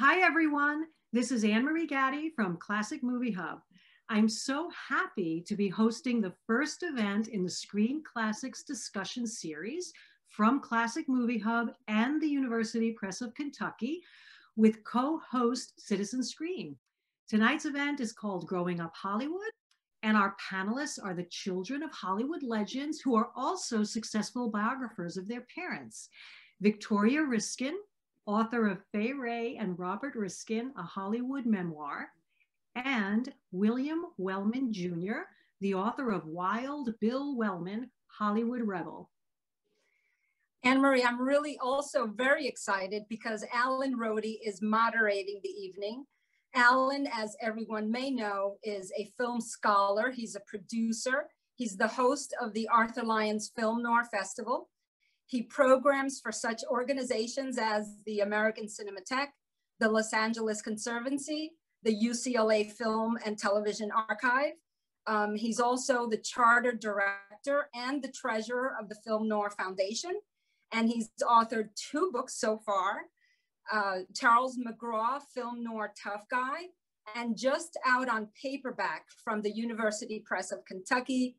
Hi, everyone. This is Anne Marie Gatti from Classic Movie Hub. I'm so happy to be hosting the first event in the Screen Classics discussion series from Classic Movie Hub and the University Press of Kentucky with co-host Citizen Screen. Tonight's event is called Growing Up Hollywood, and our panelists are the children of Hollywood legends who are also successful biographers of their parents. Victoria Riskin, author of Fay Wray and Robert Riskin, a Hollywood memoir, and William Wellman Jr., the author of Wild Bill Wellman, Hollywood Rebel. Anne Marie, I'm really also very excited because Alan Rode is moderating the evening. Alan, as everyone may know, is a film scholar. He's a producer. He's the host of the Arthur Lyons Film Noir Festival. He programs for such organizations as the American Cinematheque, the Los Angeles Conservancy, the UCLA Film and Television Archive. Um, he's also the charter director and the treasurer of the Film Noir Foundation. And he's authored two books so far, uh, Charles McGraw, Film Noir Tough Guy, and just out on paperback from the University Press of Kentucky,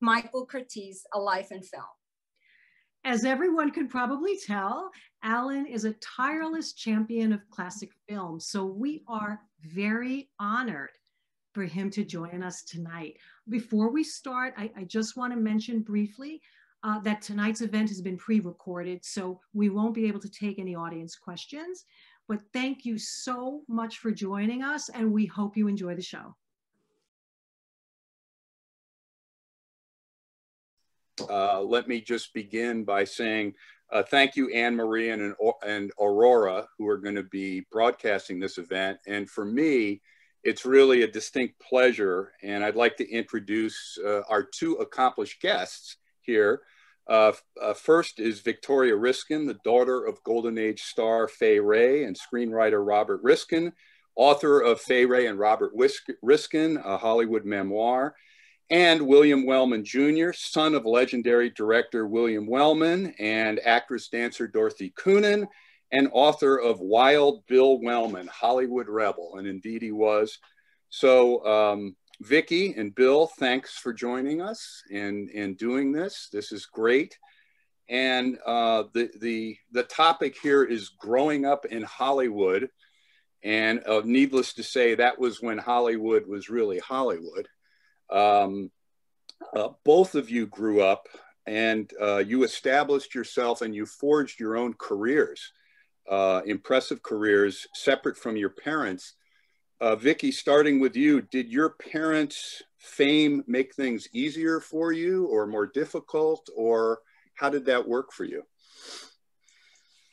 Michael Curtiz, A Life in Film. As everyone can probably tell, Alan is a tireless champion of classic film. So we are very honored for him to join us tonight. Before we start, I, I just want to mention briefly uh, that tonight's event has been pre-recorded, so we won't be able to take any audience questions. But thank you so much for joining us, and we hope you enjoy the show. Uh, let me just begin by saying uh, thank you, Anne Marie and, and Aurora, who are going to be broadcasting this event. And for me, it's really a distinct pleasure. And I'd like to introduce uh, our two accomplished guests here. Uh, uh, first is Victoria Riskin, the daughter of Golden Age star Fay Wray and screenwriter Robert Riskin, author of Fay Wray and Robert Riskin, a Hollywood memoir and William Wellman Jr., son of legendary director William Wellman and actress dancer Dorothy Coonan, and author of Wild Bill Wellman, Hollywood Rebel, and indeed he was. So, um, Vicki and Bill, thanks for joining us and in doing this. This is great. And uh, the, the, the topic here is growing up in Hollywood. And uh, needless to say, that was when Hollywood was really Hollywood. Um, uh, both of you grew up and uh, you established yourself and you forged your own careers, uh, impressive careers separate from your parents. Uh, Vicki, starting with you, did your parents' fame make things easier for you or more difficult, or how did that work for you?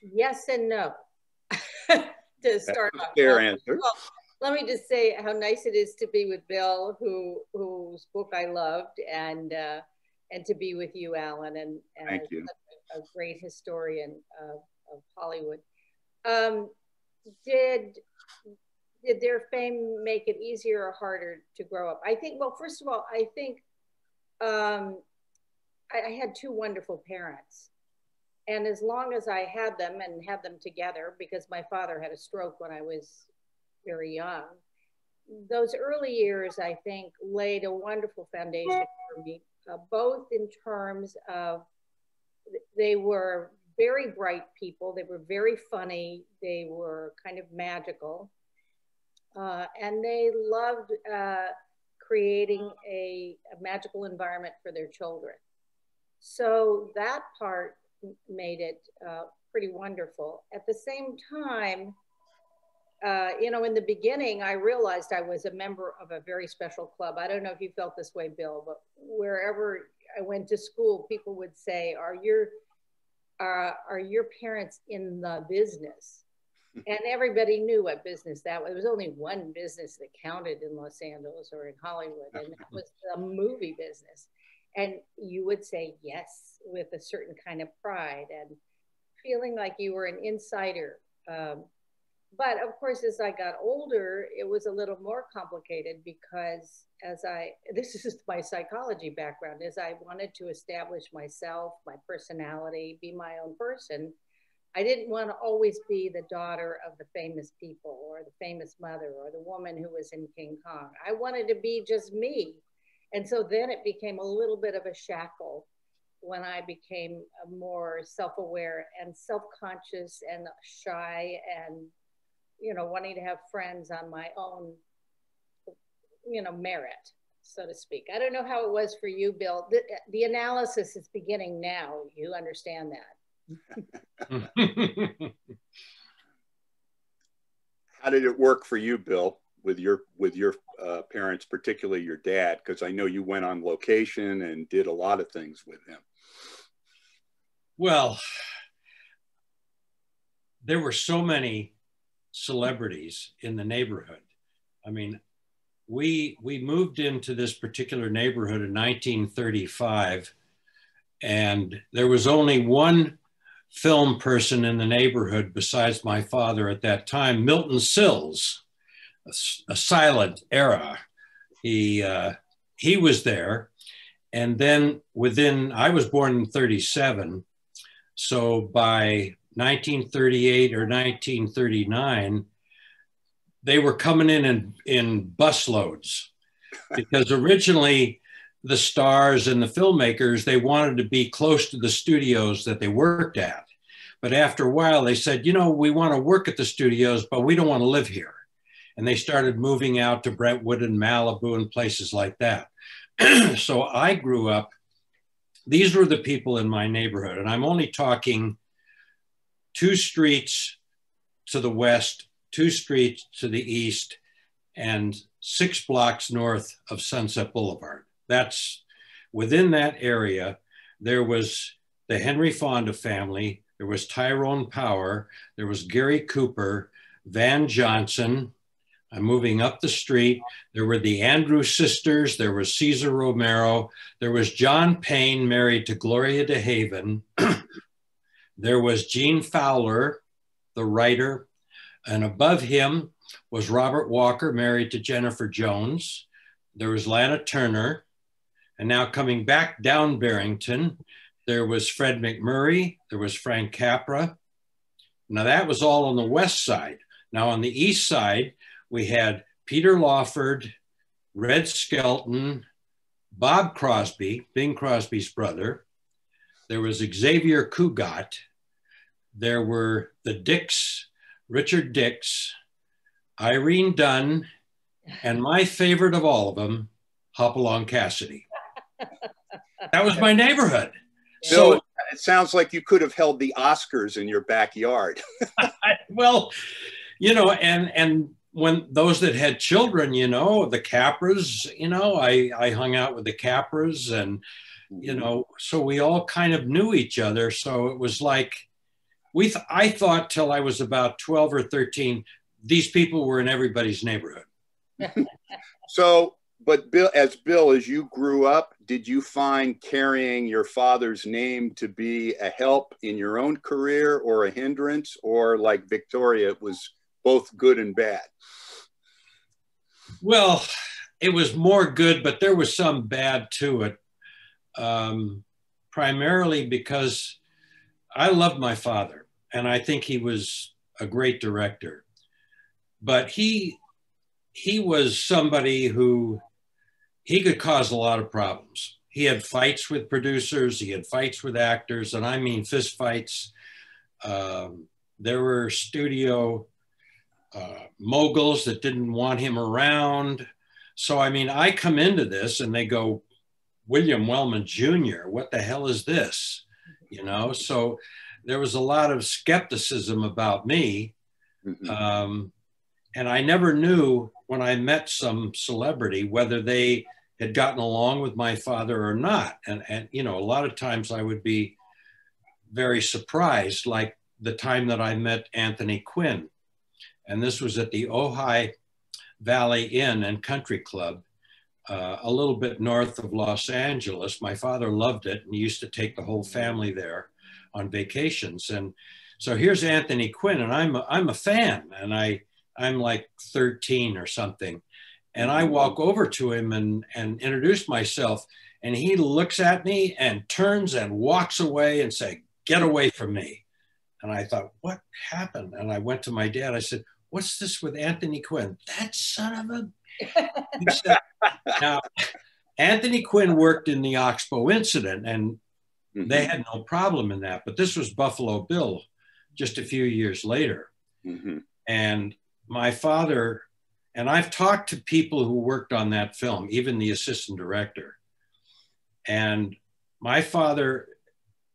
Yes and no. to start off. Fair answer. Well, let me just say how nice it is to be with Bill, who whose book I loved, and uh, and to be with you, Alan, and, and Thank you. A, a great historian of, of Hollywood. Um, did did their fame make it easier or harder to grow up? I think. Well, first of all, I think um, I, I had two wonderful parents. And as long as I had them and had them together, because my father had a stroke when I was very young. Those early years, I think, laid a wonderful foundation for me, uh, both in terms of they were very bright people, they were very funny, they were kind of magical, uh, and they loved uh, creating a, a magical environment for their children. So that part made it uh, pretty wonderful. At the same time, uh, you know, in the beginning, I realized I was a member of a very special club. I don't know if you felt this way, Bill, but wherever I went to school, people would say, "Are your uh, are your parents in the business?" and everybody knew what business that was. There was only one business that counted in Los Angeles or in Hollywood, and that was the movie business. And you would say yes with a certain kind of pride and feeling like you were an insider. Um, but of course, as I got older, it was a little more complicated because as I, this is my psychology background, as I wanted to establish myself, my personality, be my own person, I didn't want to always be the daughter of the famous people or the famous mother or the woman who was in King Kong. I wanted to be just me. And so then it became a little bit of a shackle when I became more self-aware and self-conscious and shy and, you know, wanting to have friends on my own, you know, merit, so to speak. I don't know how it was for you, Bill. The, the analysis is beginning now. You understand that. how did it work for you, Bill? with your with your uh, parents, particularly your dad, because I know you went on location and did a lot of things with him. Well, there were so many celebrities in the neighborhood. I mean, we we moved into this particular neighborhood in 1935, and there was only one film person in the neighborhood besides my father at that time, Milton Sills, a, a silent era. He uh, he was there, and then within I was born in 37 so by 1938 or 1939, they were coming in in, in busloads. Because originally the stars and the filmmakers they wanted to be close to the studios that they worked at. But after a while they said you know we want to work at the studios but we don't want to live here. And they started moving out to brentwood and malibu and places like that. So i grew up these were the people in my neighborhood. And I'm only talking two streets to the west, two streets to the east, and six blocks north of Sunset Boulevard. That's within that area. There was the Henry Fonda family, there was Tyrone Power, there was Gary Cooper, Van Johnson, I'm moving up the street. There were the Andrew sisters. There was Cesar Romero. There was John Payne married to Gloria DeHaven. there was Gene Fowler, the writer. And above him was Robert Walker married to Jennifer Jones. There was Lana Turner. And now coming back down Barrington, there was Fred MacMurray. There was Frank Capra. Now that was all on the west side. Now on the east side, we had Peter Lawford, Red Skelton, Bob Crosby, Bing Crosby's brother. There was Xavier Cugat. There were the Dicks, Richard Dix, Irene Dunne, and my favorite of all of them, Hopalong Cassidy. That was my neighborhood. Bill, so it sounds like you could have held the Oscars in your backyard. well, you know, and and when those that had children, you know, the Capras, you know, I, I hung out with the Capras and, you mm-hmm. know, so we all kind of knew each other. So it was like, we, th- I thought till I was about 12 or 13, these people were in everybody's neighborhood. so, but Bill, as Bill, as you grew up, did you find carrying your father's name to be a help in your own career or a hindrance, or like Victoria, it was both good and bad? Well, it was more good, but there was some bad to it. Um, primarily because I loved my father and I think he was a great director. But he he was somebody who he could cause a lot of problems. He had fights with producers, he had fights with actors, and I mean fist fights. Um, there were studio uh, moguls that didn't want him around. So, I mean, I come into this and they go, William Wellman Jr., what the hell is this? You know, so there was a lot of skepticism about me. Mm-hmm. Um, and I never knew when I met some celebrity whether they had gotten along with my father or not. And, and you know, a lot of times I would be very surprised, like the time that I met Anthony Quinn and this was at the Ojai Valley Inn and Country Club, uh, a little bit north of Los Angeles. My father loved it and he used to take the whole family there on vacations. And so here's Anthony Quinn, and I'm a, I'm a fan, and I I'm like 13 or something, and I walk over to him and and introduce myself, and he looks at me and turns and walks away and say, "Get away from me." and I thought, what happened? And I went to my dad. I said, what's this with Anthony Quinn? That son of a. now, Anthony Quinn worked in the Oxbow incident, and mm-hmm. they had no problem in that. But this was Buffalo Bill just a few years later. Mm-hmm. And my father, and I've talked to people who worked on that film, even the assistant director. And my father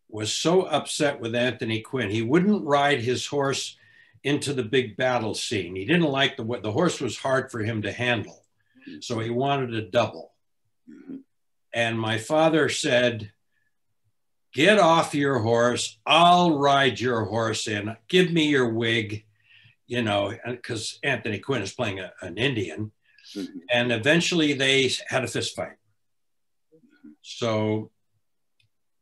was so upset with Anthony Quinn, he wouldn't ride his horse into the big battle scene. He didn't like the the horse was hard for him to handle, so he wanted a double. And my father said, "Get off your horse. I'll ride your horse in. Give me your wig." You know, because Anthony Quinn is playing a, an Indian, mm-hmm. and eventually they had a fist fight. So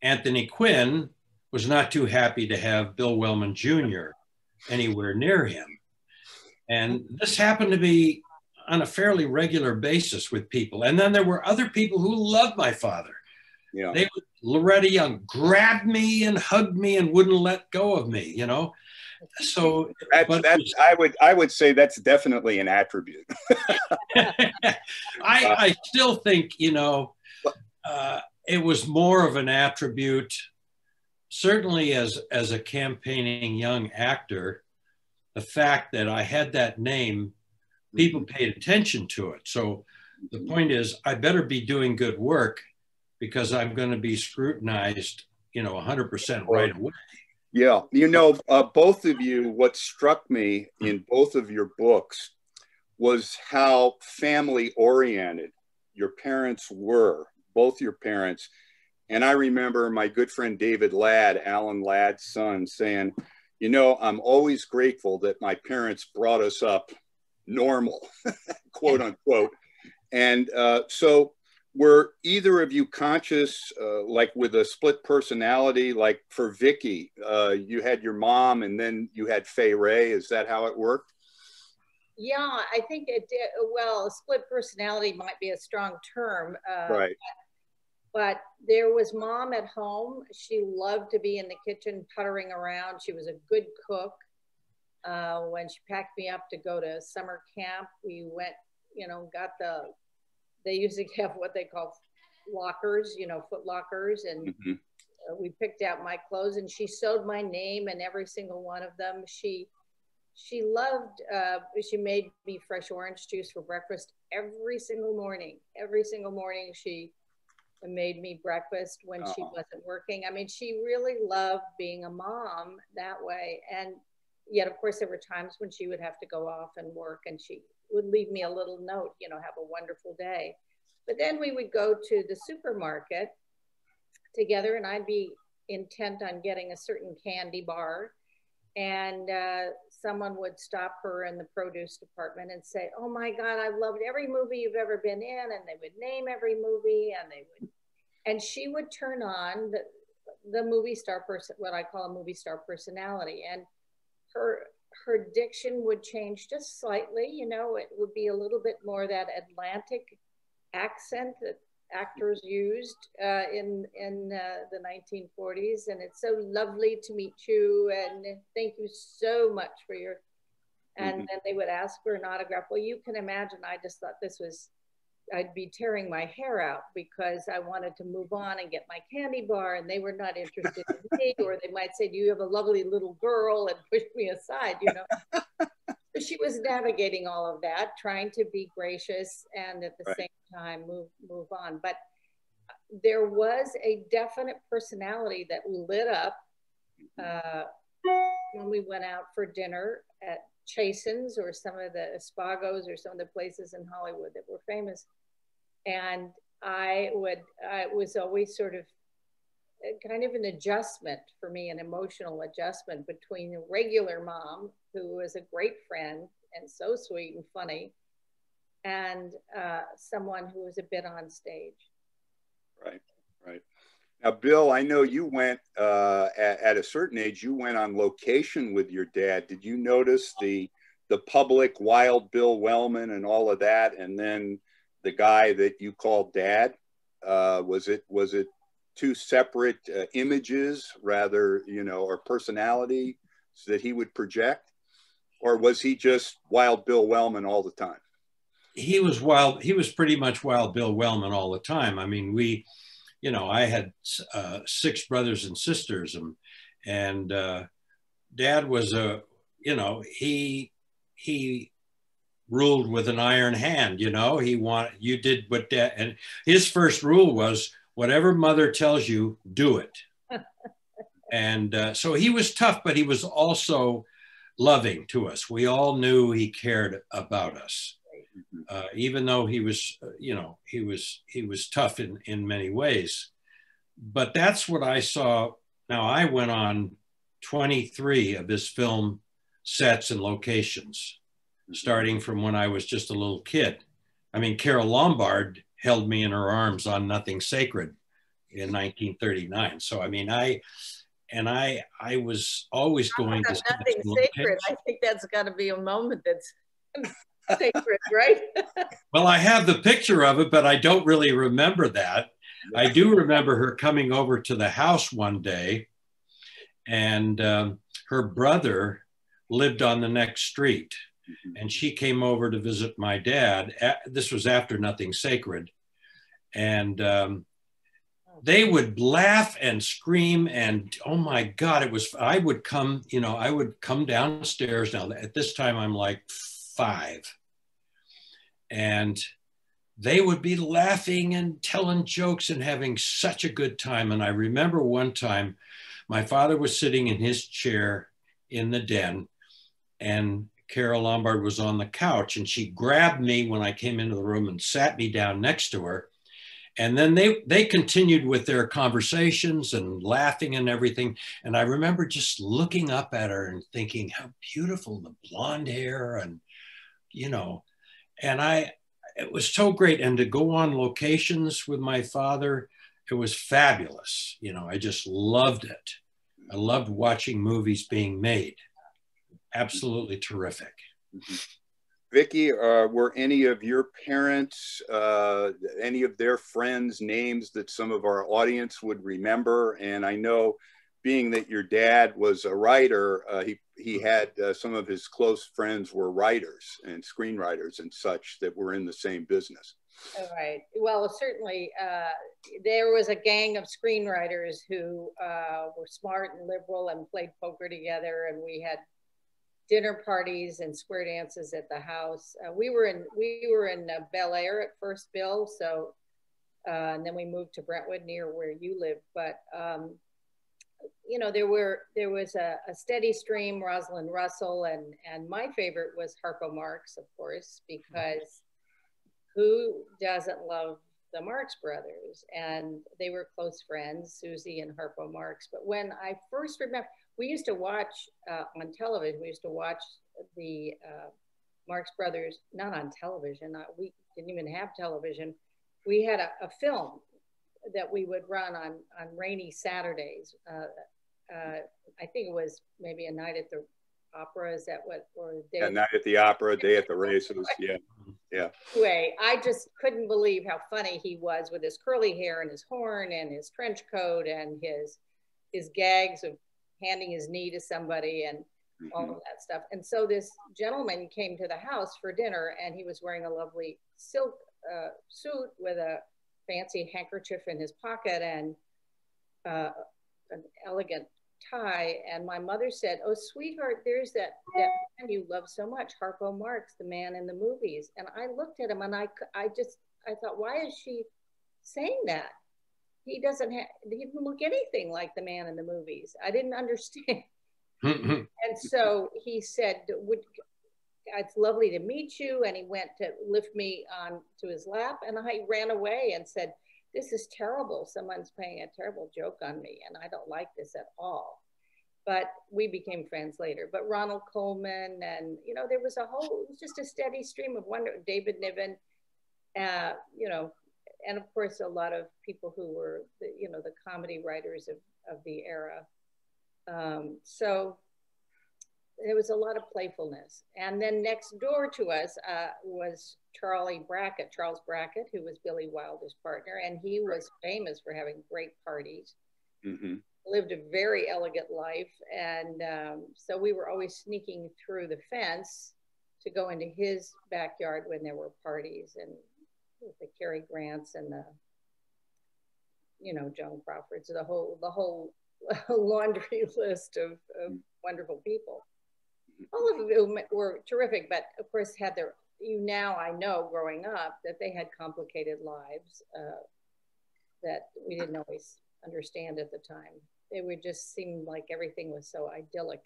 Anthony Quinn was not too happy to have Bill Wellman Jr. anywhere near him. And this happened to be on a fairly regular basis with people. And then there were other people who loved my father. Yeah. They would, Loretta Young grabbed me and hugged me and wouldn't let go of me, you know? So that's, that's I would I would say that's definitely an attribute. I, I still think, you know, uh, it was more of an attribute, certainly as, as a campaigning young actor, the fact that I had that name, people mm-hmm. paid attention to it. So the point is, I better be doing good work because I'm going to be scrutinized, you know, 100% right away. Yeah, you know, uh, both of you, what struck me in both of your books was how family oriented your parents were both your parents. And I remember my good friend David Ladd, Alan Ladd's son, saying, You know, I'm always grateful that my parents brought us up normal, quote unquote. And uh, so, were either of you conscious, uh, like with a split personality, like for Vicky, uh, you had your mom and then you had Fay Wray. Is that how it worked? Yeah, I think it did. Well, split personality might be a strong term. Uh, right. But there was mom at home. She loved to be in the kitchen puttering around. She was a good cook. Uh, when she packed me up to go to summer camp, we went, you know, got the, they usually have what they call lockers, you know, foot lockers. And mm-hmm. uh, we picked out my clothes and she sewed my name in every single one of them. She, she loved, uh, she made me fresh orange juice for breakfast every single morning. Every single morning she made me breakfast when she wasn't working. I mean, she really loved being a mom that way. And yet, of course, there were times when she would have to go off and work and she would leave me a little note, you know, have a wonderful day. But then we would go to the supermarket together and I'd be intent on getting a certain candy bar. And uh, someone would stop her in the produce department and say, Oh my God, I loved every movie you've ever been in. And they would name every movie and they would, and she would turn on the, the movie star person, what I call a movie star personality. And her, her diction would change just slightly. You know, it would be a little bit more that Atlantic accent that actors used uh, in in uh, the 1940s, and it's so lovely to meet you, and thank you so much for your. And mm-hmm. then they would ask for an autograph. Well, you can imagine. I just thought this was. I'd be tearing my hair out because I wanted to move on and get my candy bar, and they were not interested in me, or they might say, "Do you have a lovely little girl?" and push me aside, you know. she was navigating all of that, trying to be gracious and at the right. same time move move on. But there was a definite personality that lit up uh, when we went out for dinner at Chasen's or some of the Espagos or some of the places in Hollywood that were famous. And I would, I was always sort of kind of an adjustment for me, an emotional adjustment between a regular mom who was a great friend and so sweet and funny, and uh, someone who was a bit on stage. Right, right. Now, Bill, I know you went uh, at, at, a certain age. You went on location with your dad. Did you notice the the public Wild Bill Wellman and all of that, and then the guy that you called Dad? Uh, was it was it two separate uh, images, rather, you know, or personality that he would project? Or was he just Wild Bill Wellman all the time? He was wild. He was pretty much Wild Bill Wellman all the time. I mean, we, you know, I had uh, six brothers and sisters, and and uh, Dad was a, you know, he he ruled with an iron hand. You know, he wanted you did what Dad, and his first rule was whatever mother tells you, do it. and uh, so he was tough, but he was also loving to us. We all knew he cared about us. Uh, even though he was, uh, you know, he was he was tough in in many ways, but that's what I saw. Now I went on 23 of his film sets and locations, starting from when I was just a little kid. I mean, Carole Lombard held me in her arms on Nothing Sacred in 1939. So I mean, I and I I was always going to nothing sacred. I think that's got to be a moment that's sacred, right? well, I have the picture of it, but I don't really remember that. I do remember her coming over to the house one day, and um, her brother lived on the next street, mm-hmm. and she came over to visit my dad. This was after Nothing Sacred, and um, they would laugh and scream and oh my god it was i would come you know i would come downstairs now at this time i'm like five and they would be laughing and telling jokes and having such a good time and i remember one time my father was sitting in his chair in the den and carole lombard was on the couch and she grabbed me when i came into the room and sat me down next to her. And then they they continued with their conversations and laughing and everything. And i remember just looking up at her and thinking how beautiful the blonde hair and you know and i it was so great. And to go on locations with my father it was fabulous. You know i just loved it. I loved watching movies being made absolutely terrific mm-hmm. Vicki, uh, were any of your parents, uh, any of their friends' names that some of our audience would remember? And I know, being that your dad was a writer, uh, he he had uh, some of his close friends were writers and screenwriters and such that were in the same business. All right. Well, certainly uh, there was a gang of screenwriters who uh, were smart and liberal and played poker together, and we had dinner parties and square dances at the house. Uh, we were in we were in uh, Bel Air at first, Bill. So, uh, and then we moved to Brentwood, near where you live. But um, you know, there were there was a, a, steady stream. Rosalind Russell and and my favorite was Harpo Marx, of course, because who doesn't love the Marx brothers? And they were close friends, Susie and Harpo Marx. But when I first remember we used to watch uh, on television, we used to watch the uh, Marx Brothers, not on television, not, we didn't even have television. We had a, a, film that we would run on, on rainy Saturdays. Uh, uh I think it was maybe a night at the opera. Is that what, or day? Yeah, night at the opera, day at the races. Yeah, yeah. Anyway, I just couldn't believe how funny he was with his curly hair and his horn and his trench coat and his his gags of handing his knee to somebody and mm-hmm. all of that stuff. And so this gentleman came to the house for dinner and he was wearing a lovely silk uh, suit with a fancy handkerchief in his pocket and uh, an elegant tie. And my mother said, Oh, sweetheart, there's that, that man you love so much, Harpo Marx, the man in the movies. And I looked at him and I, I just, I thought, why is she saying that? He doesn't have he didn't look anything like the man in the movies. I didn't understand. And so he said would it's lovely to meet you. And he went to lift me on to his lap and i ran away and said this is terrible. Someone's playing a terrible joke on me and i don't like this at all. But we became friends later. But ronald colman and you know there was a whole it was just a steady stream of wonder david niven uh, you know and of course, a lot of people who were, the, you know, the comedy writers of, of the era. Um, so there was a lot of playfulness. And then next door to us uh, was Charlie Brackett, Charles Brackett, who was Billy Wilder's partner, and he was famous for having great parties. Mm-hmm. lived a very elegant life. And um, so we were always sneaking through the fence to go into his backyard when there were parties and the Cary Grants and the, you know, Joan Crawfords, the whole, the whole laundry list of, of wonderful people. All of them were terrific, but of course had their, you now I know growing up that they had complicated lives uh, that we didn't always understand at the time. It would just seem like everything was so idyllic.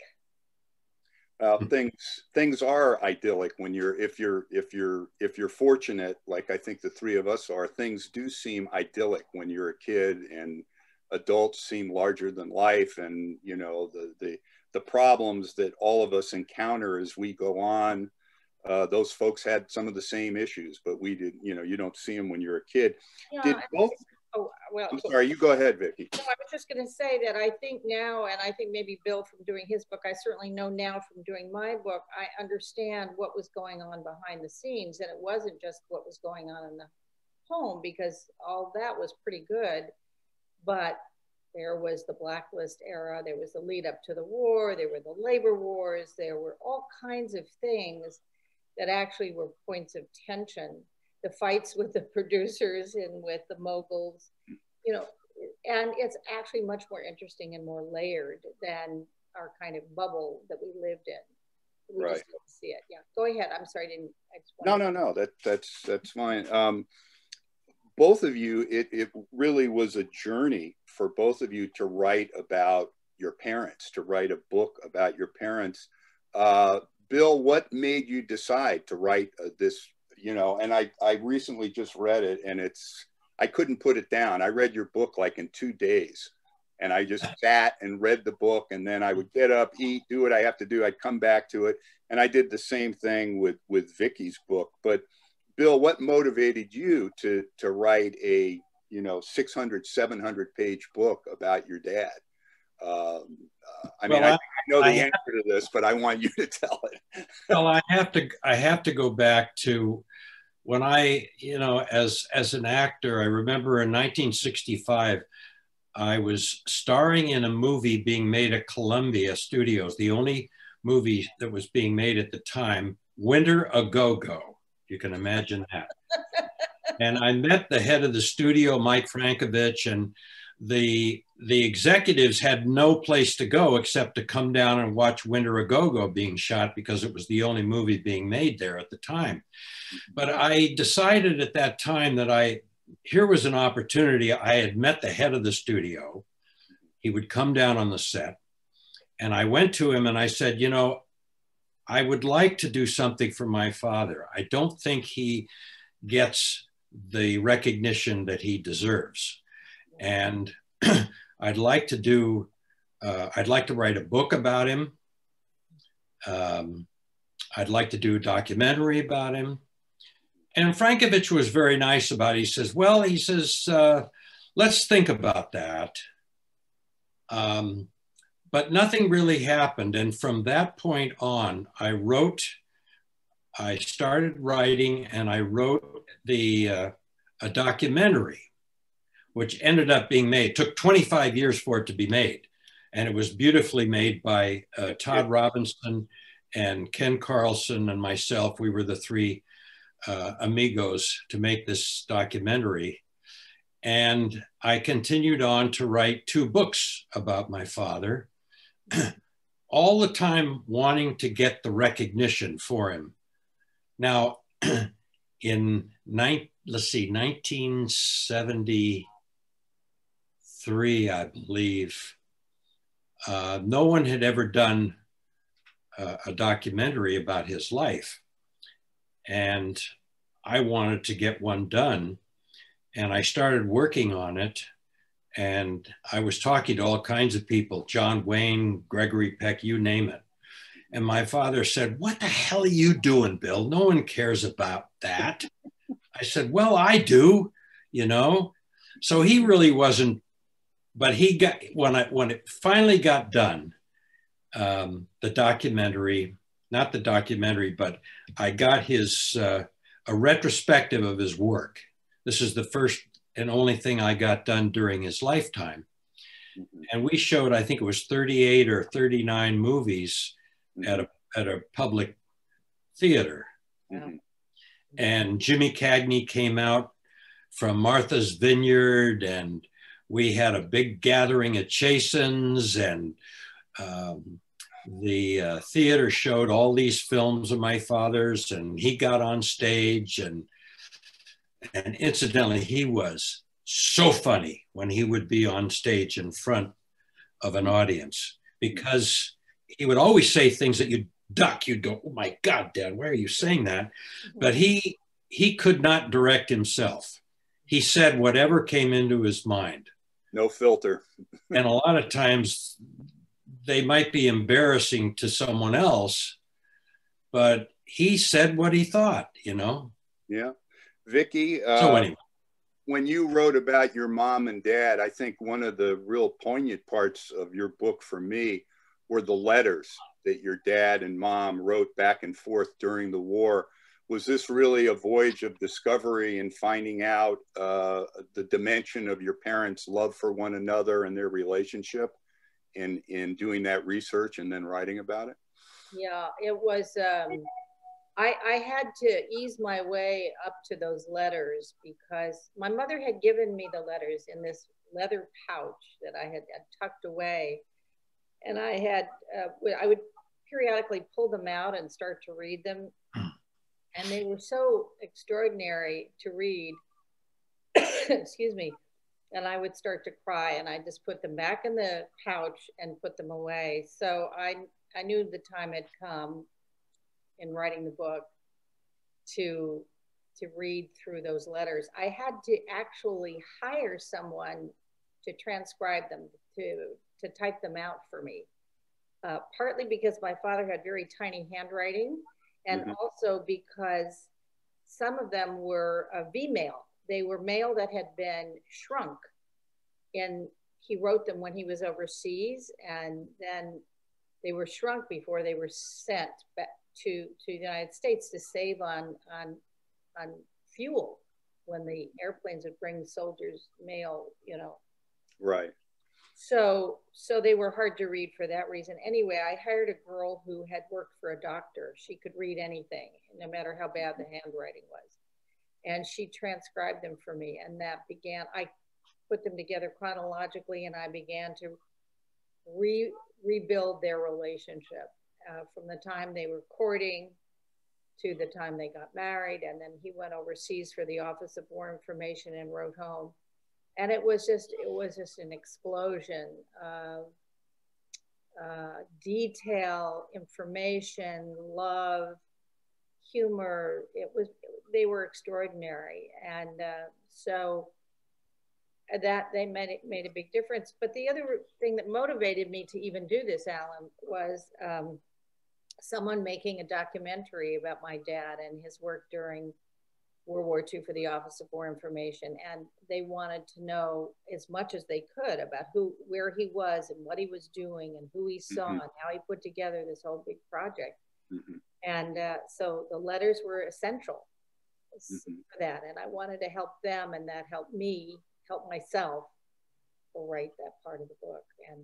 Uh, things things are idyllic when you're if you're if you're if you're fortunate like I think the three of us are. Things do seem idyllic when you're a kid, and adults seem larger than life, and you know the the the problems that all of us encounter as we go on. Uh, those folks had some of the same issues, but we did. You know, you don't see them when you're a kid. Yeah, did both Oh, well. I'm sorry, you go ahead, Vicki. No, I was just going to say that I think now, and I think maybe Bill from doing his book, I certainly know now from doing my book, I understand what was going on behind the scenes. And it wasn't just what was going on in the home, because all that was pretty good. But there was the blacklist era, there was the lead up to the war, there were the labor wars, there were all kinds of things that actually were points of tension the fights with the producers and with the moguls, you know, and it's actually much more interesting and more layered than our kind of bubble that we lived in. We right. see it. Yeah. Go ahead. I'm sorry. I didn't. no, no, no. That that's that's fine. Um, both of you, it it really was a journey for both of you to write about your parents, to write a book about your parents. Uh, Bill, what made you decide to write uh, this you know, and I, I recently just read it and it's, I couldn't put it down. I read your book like in two days and I just sat and read the book and then I would get up, eat, do what I have to do. I'd come back to it. And I did the same thing with, with Vicky's book. But Bill, what motivated you to, to write a, you know, 600, 700 page book about your dad? Um, uh, I mean, well, I, I, know the I answer have, to this, but I want you to tell it. well, I have to. I have to go back to when I, you know, as as an actor. I remember in 1965, I was starring in a movie being made at Columbia Studios, the only movie that was being made at the time. Winter a Go Go. You can imagine that. and I met the head of the studio, Mike Frankovich, and the the executives had no place to go except to come down and watch Winter a Go-Go being shot because it was the only movie being made there at the time. But I decided at that time that I here was an opportunity. I had met the head of the studio. He would come down on the set. And I went to him and I said, you know, I would like to do something for my father. I don't think he gets the recognition that he deserves. And I'd like to do, uh, I'd like to write a book about him. Um, I'd like to do a documentary about him. And Frankovich was very nice about it. He says, well, he says, uh, let's think about that. Um, but nothing really happened. And from that point on, I wrote, I started writing and I wrote the, uh, a documentary which ended up being made. It took 25 years for it to be made. And it was beautifully made by uh, Todd Robinson and Ken Carlson and myself. We were the three uh, amigos to make this documentary. And I continued on to write two books about my father, all the time wanting to get the recognition for him. Now, in nine, let's see, 1970, three, I believe, uh, no one had ever done uh, a documentary about his life. And I wanted to get one done. And I started working on it. And I was talking to all kinds of people John Wayne, Gregory Peck, you name it. And my father said, What the hell are you doing, Bill? No one cares about that. I said, Well, I do, you know. So he really wasn't but he got when I when it finally got done, um, the documentary, not the documentary, but I got his uh, a retrospective of his work. This is the first and only thing I got done during his lifetime. mm-hmm. and we showed I think it was 38 or 39 movies mm-hmm. at a at a public theater. Mm-hmm. And Jimmy Cagney came out from Martha's Vineyard, and we had a big gathering at Chasen's, and um, the uh, theater showed all these films of my father's, and he got on stage, and and incidentally, he was so funny when he would be on stage in front of an audience because he would always say things that you'd duck. You'd go oh my god dad why are you saying that? But he he could not direct himself. He said whatever came into his mind no filter. And a lot of times they might be embarrassing to someone else but he said what he thought you know? Yeah. Vicki uh, so anyway. when you wrote about your mom and dad i think one of the real poignant parts of your book for me were the letters that your dad and mom wrote back and forth during the war. Was this really a voyage of discovery and finding out uh, the dimension of your parents' love for one another and their relationship in, in doing that research and then writing about it? Yeah, it was. Um, I, I had to ease my way up to those letters because my mother had given me the letters in this leather pouch that I had, tucked away and I had uh, I would periodically pull them out and start to read them. And they were so extraordinary to read. Excuse me, and I would start to cry, and I just put them back in the pouch and put them away. So I I knew the time had come in writing the book to to read through those letters. I had to actually hire someone to transcribe them to to type them out for me. Uh, partly because my father had very tiny handwriting, and mm-hmm. also because some of them were uh, V mail. They were mail that had been shrunk, and he wrote them when he was overseas, and then they were shrunk before they were sent back to to the United States to save on on on fuel when the airplanes would bring soldiers mail, you know. Right. So, so they were hard to read for that reason. Anyway, I hired a girl who had worked for a doctor. She could read anything, no matter how bad the handwriting was. And she transcribed them for me. And that began, I put them together chronologically and I began to re, rebuild their relationship uh, from the time they were courting to the time they got married. And then he went overseas for the Office of War Information and wrote home and it was just it was just an explosion of uh, detail, information, love, humor. It was they were extraordinary, and uh, so that they made it made a big difference. But the other thing that motivated me to even do this, Alan, was um, someone making a documentary about my dad and his work during World War II for the Office of War Information, and they wanted to know as much as they could about who, where he was, and what he was doing, and who he saw, mm-hmm. and how he put together this whole big project. Mm-hmm. And uh, so the letters were essential mm-hmm. for that, and I wanted to help them, and that helped me help myself to write that part of the book and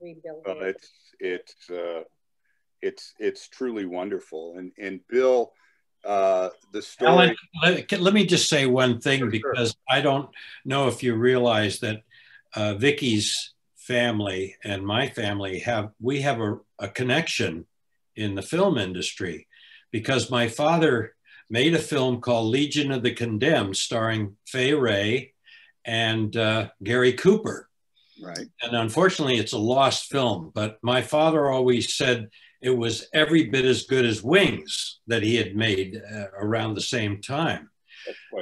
rebuild well, it. It's it's uh, it's it's truly wonderful, and and Bill uh, the story. Alan, let, let, me just say one thing sure, because sure. I don't know if you realize that uh, Vicki's family and my family have we have a, a connection in the film industry because my father made a film called Legion of the Condemned, starring Fay Wray and uh, Gary Cooper. Right. And unfortunately, it's a lost film. But my father always said it was every bit as good as Wings that he had made uh, around the same time.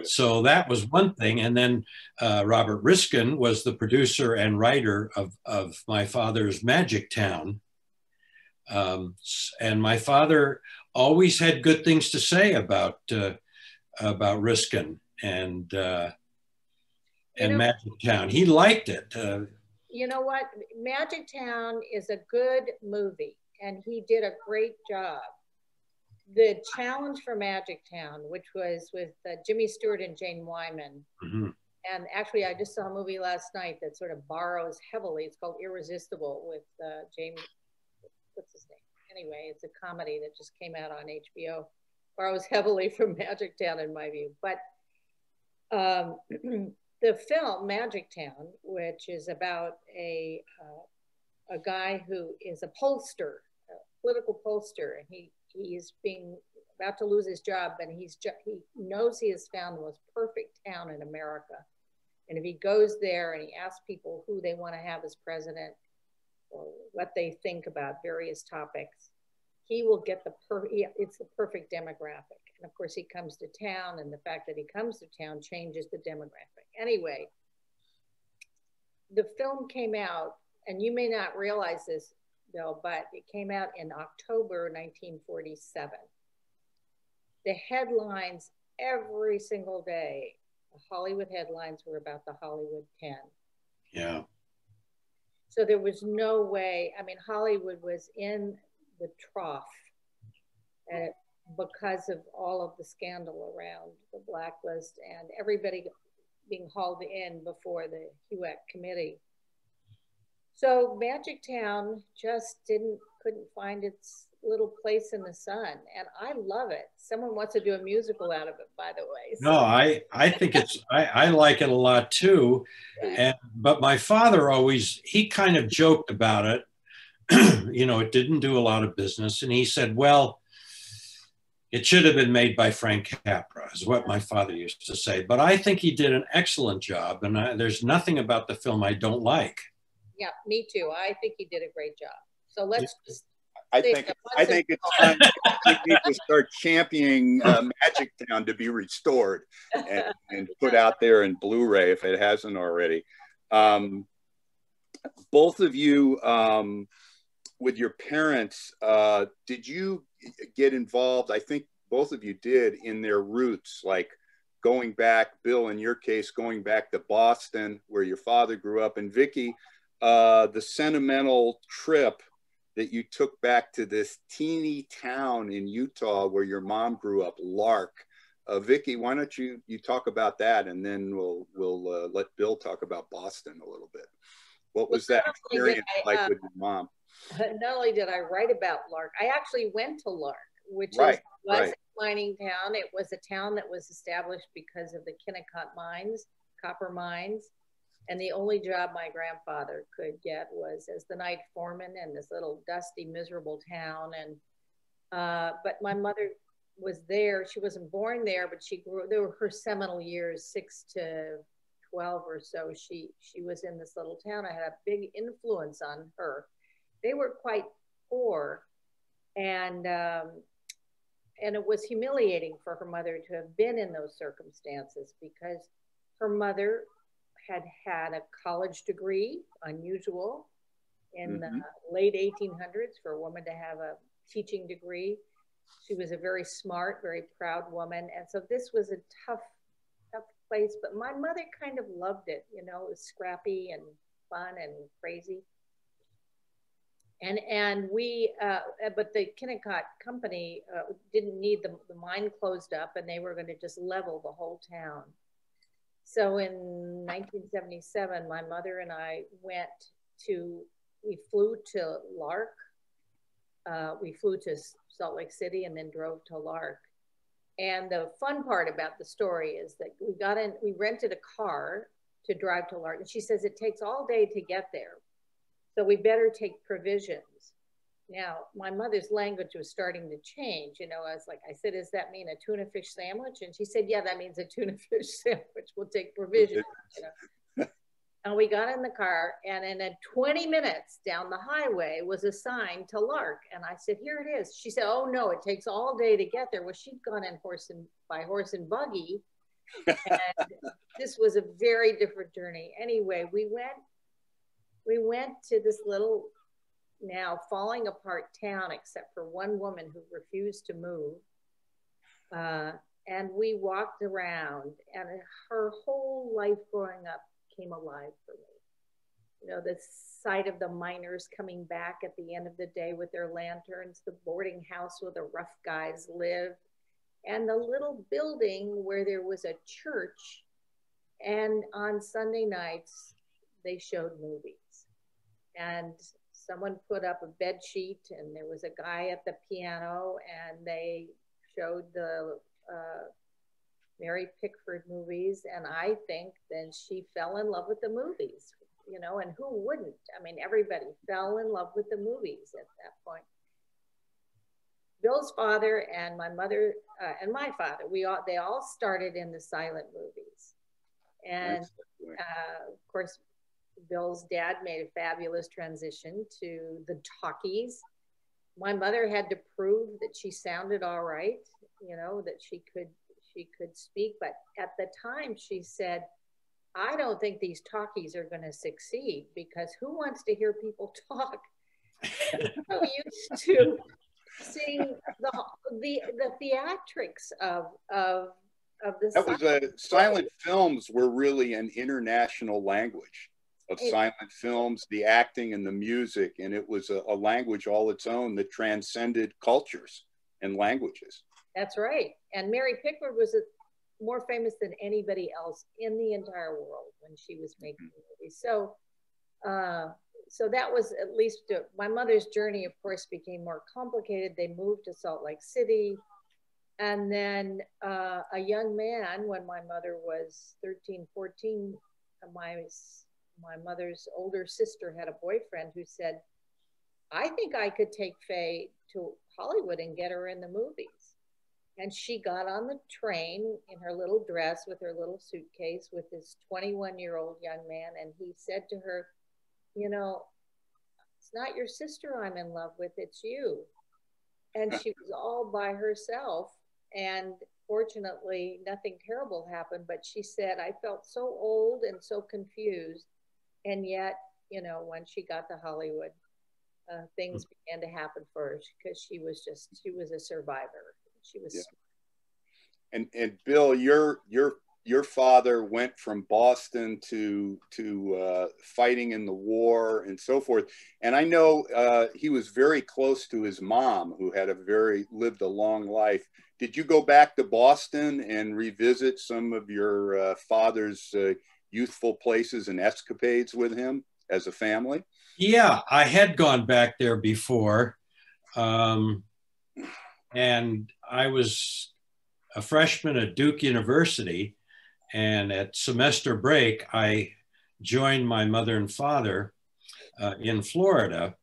So that was one thing. And then uh, Robert Riskin was the producer and writer of, of my father's Magic Town. Um, and my father always had good things to say about, uh, about Riskin and, uh, and know, Magic Town. He liked it. Uh, you know what? Magic Town is a good movie and he did a great job. The challenge for Magic Town, which was with uh, Jimmy Stewart and Jane Wyman, mm-hmm. and actually, I just saw a movie last night that sort of borrows heavily. It's called Irresistible with uh, James, what's his name? Anyway, it's a comedy that just came out on HBO. Borrows heavily from Magic Town, in my view. But um, the film Magic Town, which is about a uh, a guy who is a pollster, political pollster, and he he's being about to lose his job, and he's he knows he has found the most perfect town in America. And if he goes there and he asks people who they want to have as president or what they think about various topics, he will get the per it's the perfect demographic. And of course, he comes to town, and the fact that he comes to town changes the demographic. Anyway, the film came out, and you may not realize this, Bill, but it came out in October 1947 the headlines every single day, the Hollywood headlines were about the Hollywood 10. Yeah. So there was no way, I mean, Hollywood was in the trough uh, because of all of the scandal around the blacklist and everybody being hauled in before the HUAC committee. So Magic Town just didn't, couldn't find its little place in the sun and i love it. Someone wants to do a musical out of it by the way. So. no i i think it's i i like it a lot too. And but my father always he kind of joked about it. You know it didn't do a lot of business and he said well it should have been made by frank capra is what my father used to say. But i think he did an excellent job and I, there's nothing about the film i don't like yeah me too i think he did a great job so let's just I think I think it's time to start championing uh, Magic Town to be restored and, and, put out there in Blu-ray if it hasn't already. Um, both of you, um, with your parents, uh, did you get involved? I think both of you did in their roots, like going back. Bill, in your case, going back to Boston, where your father grew up, and Vicky, uh, the sentimental trip that you took back to this teeny town in Utah where your mom grew up, Lark. Uh, Vicky, why don't you you talk about that, and then we'll we'll uh, let Bill talk about Boston a little bit. What was well, that experience I, like uh, with your mom? Not only did I write about Lark, I actually went to Lark, which right, is, was right. a mining town. It was a town that was established because of the Kennecott mines, copper mines. And the only job my grandfather could get was as the night foreman in this little dusty, miserable town. And uh, but my mother was there. She wasn't born there, but she grew. There were her seminal years, six to twelve or so. She she was in this little town. I had a big influence on her. They were quite poor, and um, and it was humiliating for her mother to have been in those circumstances because her mother had had a college degree, unusual in mm-hmm. the late 1800s for a woman to have a teaching degree. She was a very smart, very proud woman. And so this was a tough, tough place. But my mother kind of loved it. You know, it was scrappy and fun and crazy. And, and we, uh, but the Kennecott company uh, didn't need the, the mine closed up and they were going to just level the whole town. So in 1977, my mother and I went to, we flew to Lark. Uh, we flew to Salt Lake City and then drove to Lark. And the fun part about the story is that we got in, we rented a car to drive to Lark. And she says it takes all day to get there. So we better take provisions. Now, my mother's language was starting to change. You know, I was like, I said, does that mean a tuna fish sandwich? And she said, yeah, that means a tuna fish sandwich. We'll take provisions. You know? and we got in the car, and in a 20 minutes down the highway was a sign to Lark. And I said, here it is. She said, oh, no, it takes all day to get there. Well, she'd gone in horse and by horse and buggy. and this was a very different journey. Anyway, we went we went to this little now falling apart town except for one woman who refused to move. Uh, and we walked around, and her whole life growing up came alive for me. You know, the sight of the miners coming back at the end of the day with their lanterns, the boarding house where the rough guys lived, and the little building where there was a church and on Sunday nights, they showed movies. And someone put up a bed sheet, and there was a guy at the piano, and they showed the uh, Mary Pickford movies. And I think then she fell in love with the movies, you know, and who wouldn't? I mean, everybody fell in love with the movies at that point. Bill's father and my mother uh, and my father, we all they all started in the silent movies, and uh, of course, Bill's dad made a fabulous transition to the talkies. My mother had to prove that she sounded all right, you know, that she could she could speak. But at the time, she said, "I don't think these talkies are going to succeed because who wants to hear people talk?" so used to seeing the the the theatrics of of of the that was uh, a silent films were really an international language of it, silent films the acting and the music and it was a, a, language all its own that transcended cultures and languages that's right and mary pickford was a, more famous than anybody else in the entire world when she was making mm-hmm. movies so uh, so that was at least uh, my mother's journey, of course, became more complicated. They moved to Salt Lake City. And then uh, a young man, when my mother was 13, 14, my, my mother's older sister had a boyfriend who said, I think I could take Fay to Hollywood and get her in the movies. And she got on the train in her little dress with her little suitcase with this 21 year old young man. And he said to her, you know, it's not your sister I'm in love with, it's you. And she was all by herself. And fortunately, nothing terrible happened. But she said, I felt so old and so confused. And yet, you know, when she got to Hollywood, uh, things began to happen for her because she was just, she was a survivor. She was. Yeah. And, and Bill, your, your your father went from Boston to to uh, fighting in the war and so forth. And I know uh, he was very close to his mom, who had a very lived a long life. Did you go back to Boston and revisit some of your uh, father's uh, youthful places and escapades with him as a family? Yeah, I had gone back there before, um, and I was a freshman at Duke University and at semester break, I joined my mother and father uh, in Florida.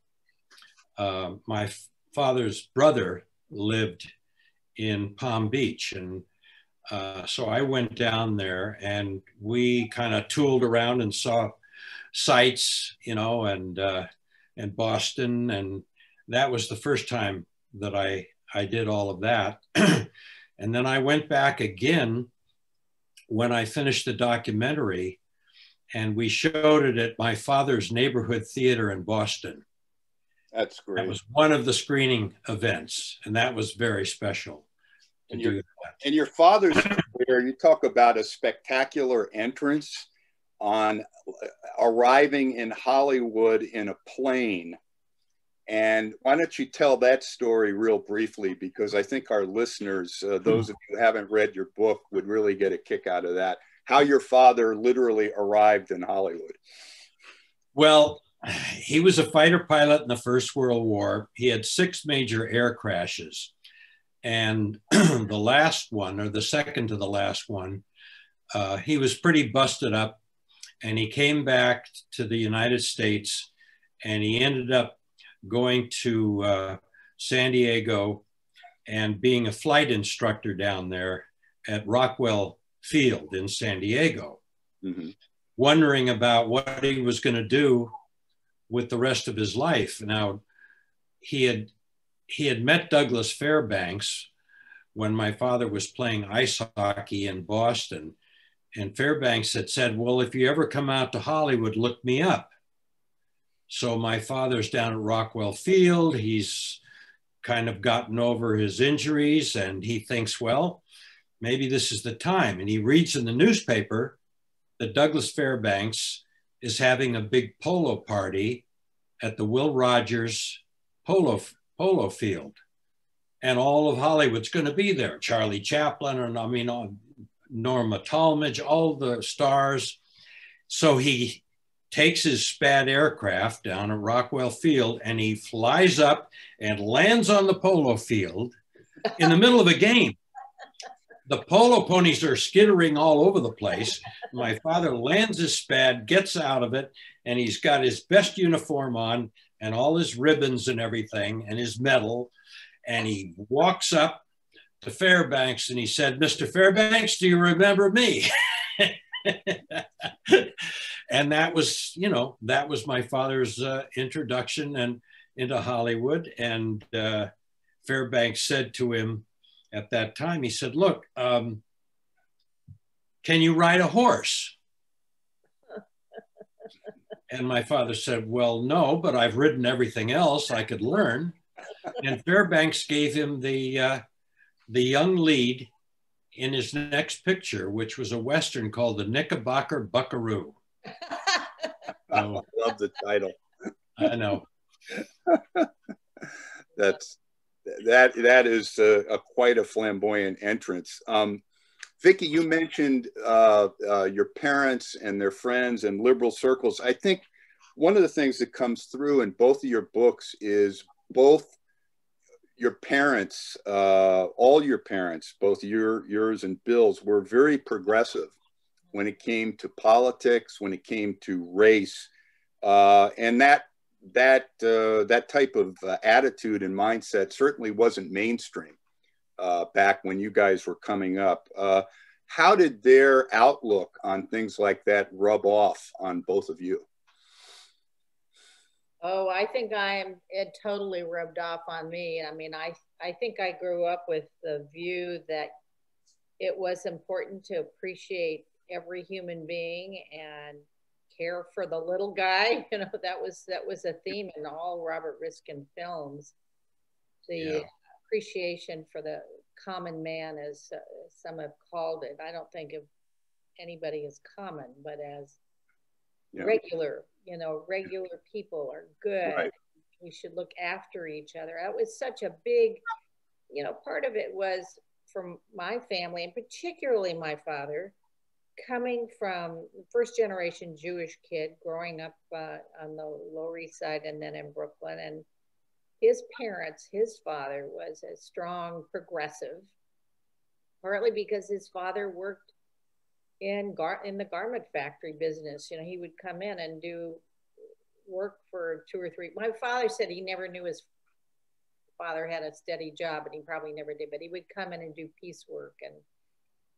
Uh, my father's brother lived in Palm Beach. And uh, so I went down there and we kind of tooled around and saw sights, you know, and, uh, and Boston. And that was the first time that I, I did all of that. and then I went back again when I finished the documentary, and we showed it at my father's neighborhood theater in Boston. That's great. That was one of the screening events, and that was very special. And your, and your father's career, you talk about a spectacular entrance on arriving in Hollywood in a plane and why don't you tell that story real briefly? Because I think our listeners, uh, those of you who haven't read your book, would really get a kick out of that. How your father literally arrived in Hollywood. Well, he was a fighter pilot in the First World War. He had six major air crashes. And the last one, or the second to the last one, uh, he was pretty busted up. And he came back to the United States and he ended up going to uh, San Diego and being a flight instructor down there at Rockwell Field in San Diego, mm-hmm. wondering about what he was going to do with the rest of his life. Now, he had he had met Douglas Fairbanks when my father was playing ice hockey in Boston, and Fairbanks had said, "Well, if you ever come out to Hollywood, look me up." So my father's down at Rockwell Field. He's kind of gotten over his injuries and he thinks, well, maybe this is the time. And he reads in the newspaper that Douglas Fairbanks is having a big polo party at the Will Rogers polo, polo field. And all of Hollywood's going to be there. Charlie Chaplin, and I mean, uh, Norma Talmadge, all the stars. So he takes his SPAD aircraft down at Rockwell Field and he flies up and lands on the polo field in the middle of a game. The polo ponies are skittering all over the place. My father lands his SPAD, gets out of it, and he's got his best uniform on and all his ribbons and everything and his medal. And he walks up to Fairbanks and he said, Mr. Fairbanks, do you remember me? and that was, you know, that was my father's uh, introduction and into Hollywood. And uh, Fairbanks said to him at that time, he said, "Look, um, can you ride a horse?" And my father said, "Well, no, but I've ridden everything else. I could learn." And Fairbanks gave him the uh, the young lead in his next picture, which was a Western called The Knickerbocker Buckaroo. I love the title. I know. That's that that is a, a, quite a flamboyant entrance. Um, Vicki, you mentioned uh, uh, your parents and their friends and liberal circles. I think one of the things that comes through in both of your books is both your parents, uh, all your parents, both your, yours and Bill's, were very progressive when it came to politics, when it came to race, uh, and that that uh, that type of uh, attitude and mindset certainly wasn't mainstream uh, back when you guys were coming up. Uh, how did their outlook on things like that rub off on both of you? Oh, I think I'm it totally rubbed off on me. I mean, I I think I grew up with the view that it was important to appreciate every human being and care for the little guy. You know, that was that was a theme in all Robert Riskin films. The yeah. Appreciation for the common man, as uh, some have called it. I don't think of anybody as common, but as yeah. regular you know, regular people are good. Right. We should look after each other. That was such a big, you know, part of it was from my family and particularly my father coming from first generation Jewish kid growing up uh, on the Lower East Side and then in Brooklyn. And his parents, his father was a strong progressive, partly because his father worked in gar in the garment factory business. You know, he would come in and do work for two or three. My father said he never knew his father had a steady job, and he probably never did. But he would come in and do piecework, and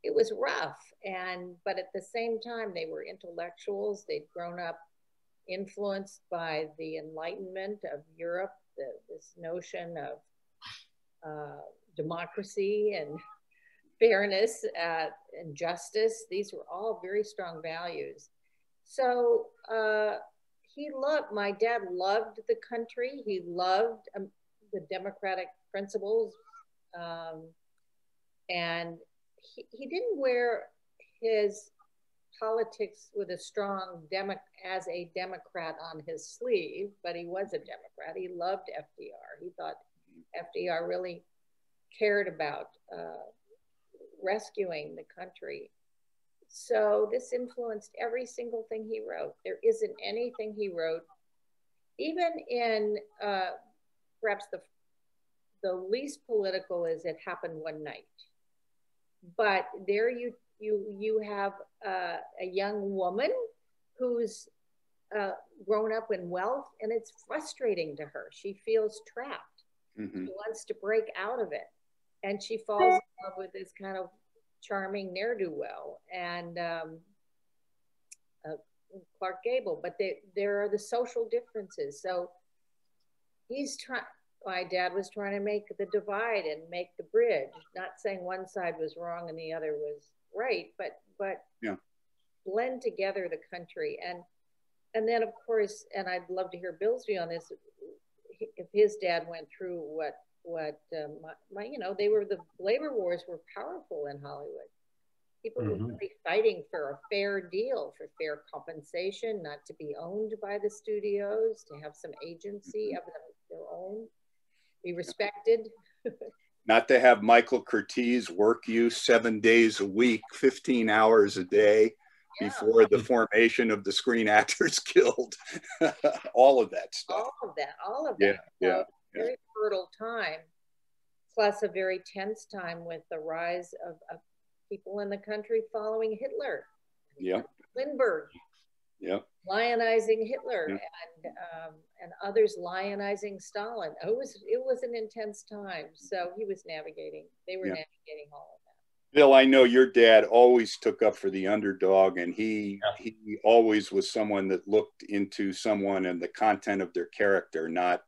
it was rough. And but at the same time, they were intellectuals. They'd grown up influenced by the Enlightenment of Europe, the, this notion of uh, democracy and fairness uh, and justice. These were all very strong values. So uh, he loved, my dad loved the country. He loved um, the democratic principles. Um, and he, he didn't wear his politics with a strong demo as a Democrat on his sleeve, but he was a Democrat. He loved FDR. He thought FDR really cared about uh, rescuing the country. So this influenced every single thing he wrote. There isn't anything he wrote, even in uh, perhaps the the least political is it happened one night. But there you you you have uh, a young woman who's uh, grown up in wealth, and it's frustrating to her. She feels trapped. Mm-hmm. She wants to break out of it, and she falls in love with this kind of charming ne'er do well and um, uh, Clark Gable, but they, there are the social differences. So he's trying. My dad was trying to make the divide and make the bridge. Not saying one side was wrong and the other was right, but but yeah. blend together the country and and then of course, and I'd love to hear Bill's view on this. If his dad went through what what um, my, my, you know they were the labor wars were powerful in Hollywood. People mm-hmm. were really fighting for a fair deal, for fair compensation, not to be owned by the studios, to have some agency mm-hmm. of their own, be respected. not to have Michael Curtiz work you seven days a week, 15 hours a day yeah. before the formation of the Screen Actors Guild. all of that stuff. All of that, all of that. Yeah, yeah, very fertile time, plus a very tense time with the rise of, of people in the country following Hitler. Yeah. Lindbergh. Yeah. Lionizing Hitler yeah. and um, and others lionizing Stalin. It was it was an intense time. So he was navigating. They were yeah. navigating all of that. Bill, I know your dad always took up for the underdog, and he yeah. he always was someone that looked into someone and the content of their character, not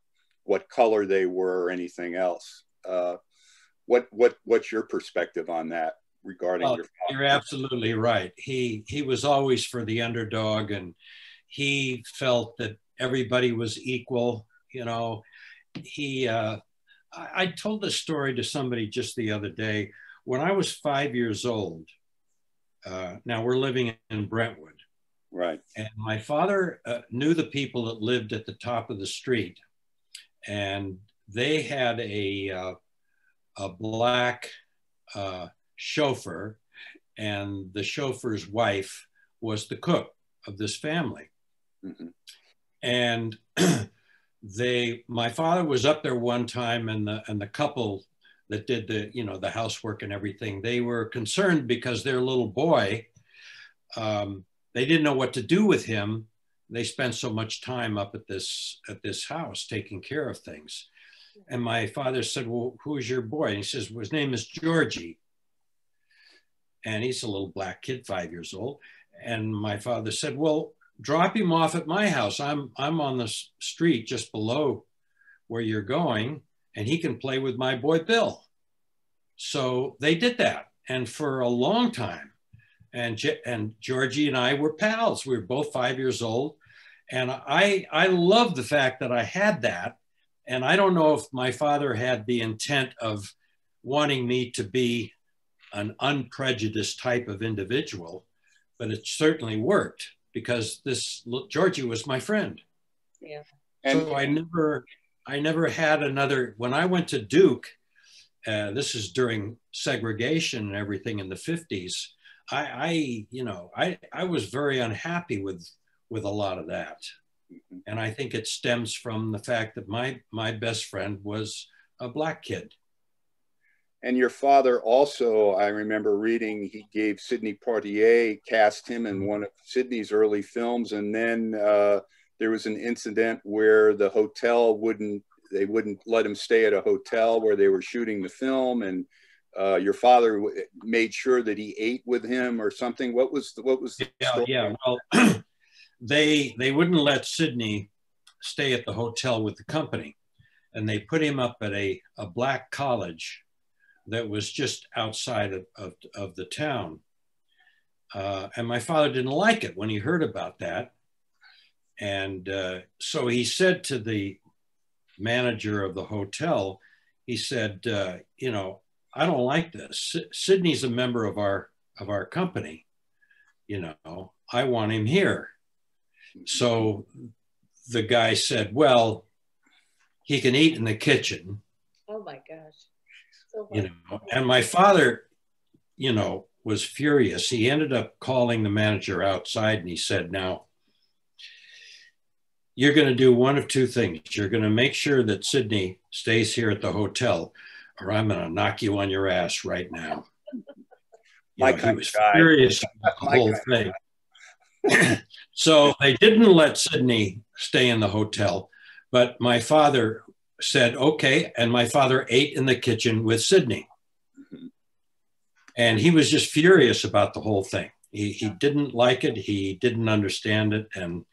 what color they were or anything else. Uh, what what what's your perspective on that? regarding well, your You're absolutely right. He he was always for the underdog and he felt that everybody was equal, you know. He uh, I, I told this story to somebody just the other day. When I was five years old, uh, now we're living in Brentwood. Right. And my father uh, knew the people that lived at the top of the street. And they had a, uh, a black uh, chauffeur, and the chauffeur's wife was the cook of this family. Mm-hmm. And they, my father was up there one time, and the and the couple that did the you know the housework and everything, they were concerned because their little boy, um, they didn't know what to do with him. They spent so much time up at this at this house taking care of things. And my father said, Well, who's your boy? And he says, well, His name is Georgie and he's a little black kid, five years old. And my father said, "Well, drop him off at my house. I'm I'm on the street just below where you're going, and he can play with my boy Bill." So they did that, and for a long time, and and Georgie and I were pals. We were both five years old, and I I love the fact that I had that, and I don't know if my father had the intent of wanting me to be an unprejudiced type of individual, but it certainly worked because this Georgie was my friend. Yeah. And so I never, I never had another. When I went to Duke, uh, this is during segregation and everything in the fifties. I, I, you know, I, I was very unhappy with with a lot of that, mm-hmm. and I think it stems from the fact that my my best friend was a black kid, and your father also, I remember reading, he gave Sidney Poitier, cast him in one of Sidney's early films. And then uh, there was an incident where the hotel wouldn't, they wouldn't let him stay at a hotel where they were shooting the film. And uh, your father made sure that he ate with him or something. What was the, what was the yeah, story? yeah. Well, they, they wouldn't let Sidney stay at the hotel with the company. And they put him up at a, a black college that was just outside of, of, of the town. Uh, and my father didn't like it when he heard about that. And uh, so he said to the manager of the hotel, he said, uh, you know, I don't like this. S- Sidney's a member of our of our company. You know, I want him here. So the guy said, well, he can eat in the kitchen. Oh my gosh you know, and my father, you know, was furious. He ended up calling the manager outside and he said, Now, you're going to do one of two things. You're going to make sure that Sidney stays here at the hotel, or I'm going to knock you on your ass right now. You know, he was guy. furious about the whole thing. so they didn't let Sidney stay in the hotel, but my father said, okay. And my father ate in the kitchen with Sidney. And he was just furious about the whole thing. He, he didn't like it. He didn't understand it. And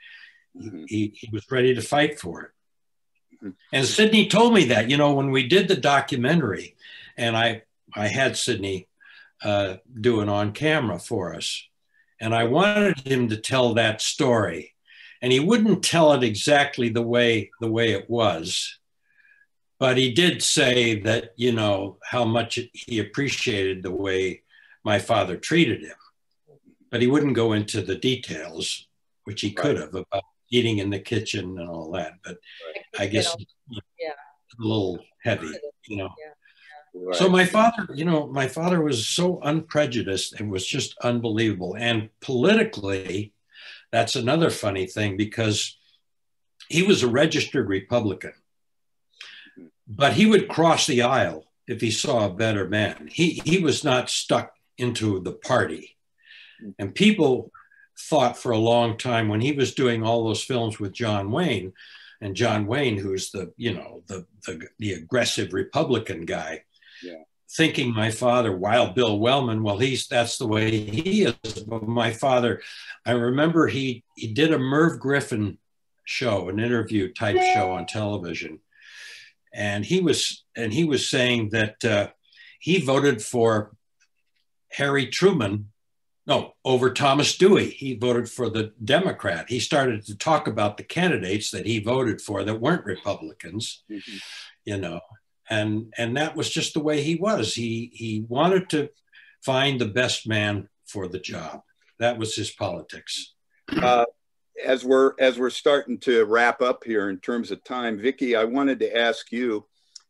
he, he was ready to fight for it. And Sidney told me that, you know, when we did the documentary, and I, I had Sidney uh, do it on camera for us. And I wanted him to tell that story. And he wouldn't tell it exactly the way the way it was but he did say that you know how much he appreciated the way my father treated him. But he wouldn't go into the details which he could have about eating in the kitchen and all that. But i guess yeah. a little heavy you know. Right. So my father, you know, my father was so unprejudiced. It was just unbelievable. And politically, that's another funny thing because he was a registered Republican, but he would cross the aisle if he saw a better man. He he was not stuck into the party. And people thought for a long time when he was doing all those films with John Wayne, and John Wayne, who's the you know the the, the aggressive Republican guy, yeah. thinking my father, Wild Bill Wellman, well, he's that's the way he is. But my father, I remember he he did a Merv Griffin show, an interview type show on television, and he was and he was saying that uh, he voted for Harry Truman no, over Thomas Dewey. He voted for the Democrat. He started to talk about the candidates that he voted for that weren't Republicans, mm-hmm. you know, and and that was just the way he was. He he wanted to find the best man for the job. That was his politics. Uh, as we're as we're starting to wrap up here in terms of time, Vicki, I wanted to ask you.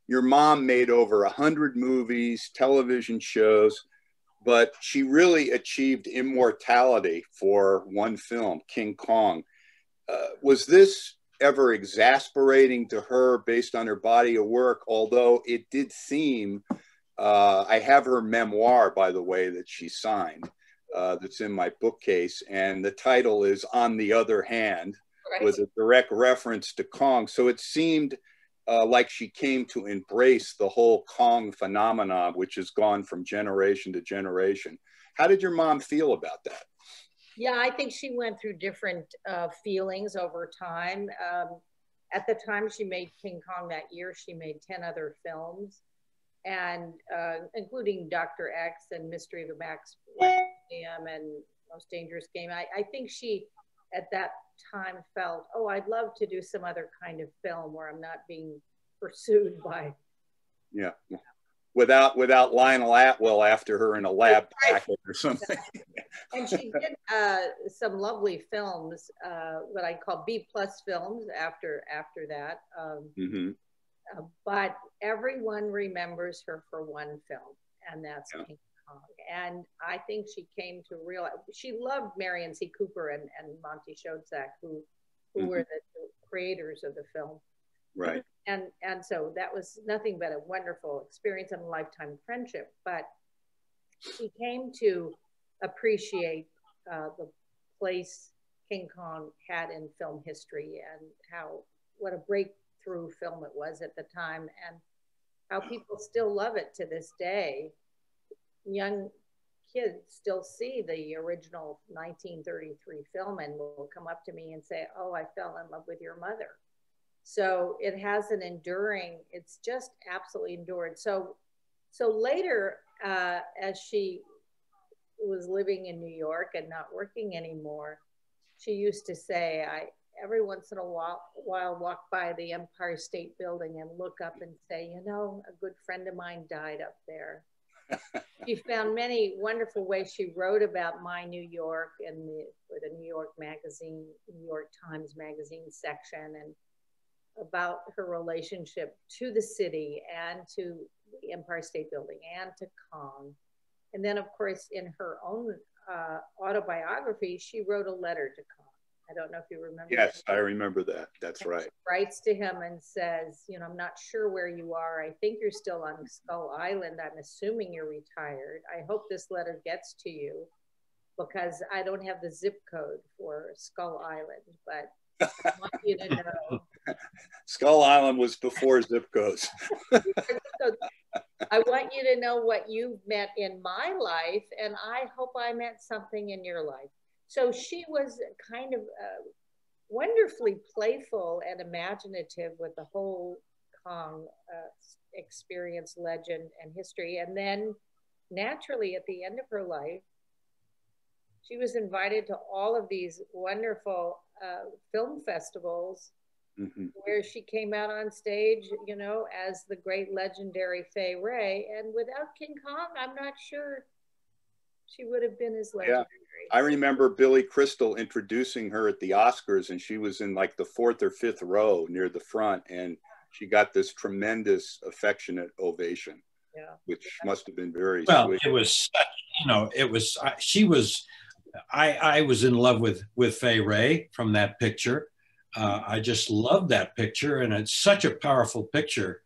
Your mom made over a hundred movies, television shows but she really achieved immortality for one film, King Kong. Uh, was this ever exasperating to her based on her body of work? Although it did seem, uh, I have her memoir, by the way, that she signed. Uh, that's in my bookcase, and the title is "On the Other Hand," right. with a direct reference to Kong. So it seemed uh, like she came to embrace the whole Kong phenomenon, which has gone from generation to generation. How did your mom feel about that? Yeah, I think she went through different uh, feelings over time. Um, at the time she made King Kong that year, she made 10 other films, and uh, including Dr. X and Mystery of the Wax Museum and Most Dangerous Game. I, I think she, at that time felt, oh, I'd love to do some other kind of film where I'm not being pursued by. Yeah. Without without Lionel Atwill after her in a lab packet or something. and she did uh, some lovely films, uh, what I call B plus films after after that. Um, mm-hmm. uh, but everyone remembers her for one film, and that's yeah. And I think she came to realize she loved Merian C. Cooper and, and Monty Schoedsack, who who mm-hmm. were the, the, creators of the film. Right. And and so that was nothing but a wonderful experience and a lifetime friendship. But she came to appreciate uh, the place King Kong had in film history and how what a breakthrough film it was at the time and how people still love it to this day young kids still see the original 1933 film and will come up to me and say, Oh, I fell in love with your mother. So it has an enduring, it's just absolutely endured. So, so later, uh, as she was living in New York and not working anymore, she used to say, I every once in a while, while walk by the Empire State Building and look up and say, you know, a good friend of mine died up there she found many wonderful ways. She wrote about my New York and the the New York Magazine, New York Times Magazine section, and about her relationship to the city and to the Empire State Building and to Kong. And then, of course, in her own uh, autobiography, she wrote a letter to Kong I don't know if you remember. Yes, that. I remember that. That's and right. Writes to him and says, you know, I'm not sure where you are. I think you're still on Skull Island. I'm assuming you're retired. I hope this letter gets to you because I don't have the zip code for Skull Island, but I want you to know. Skull Island was before zip codes. I want you to know what you've met in my life, and I hope I meant something in your life. So she was kind of uh, wonderfully playful and imaginative with the whole Kong uh, experience, legend, and history. And then naturally, at the end of her life, she was invited to all of these wonderful uh, film festivals mm-hmm. where she came out on stage, you know, as the great legendary Fay Wray. And without King Kong, I'm not sure she would have been as legendary. Yeah. I remember Billy Crystal introducing her at the Oscars, and she was in like the fourth or fifth row near the front, and she got this tremendous affectionate ovation. Yeah. which must have been very Well, sweet. it was, you know, it was, I- she was, I, I was in love with, with Fay Wray from that picture. Uh, I just love that picture and it's such a powerful picture.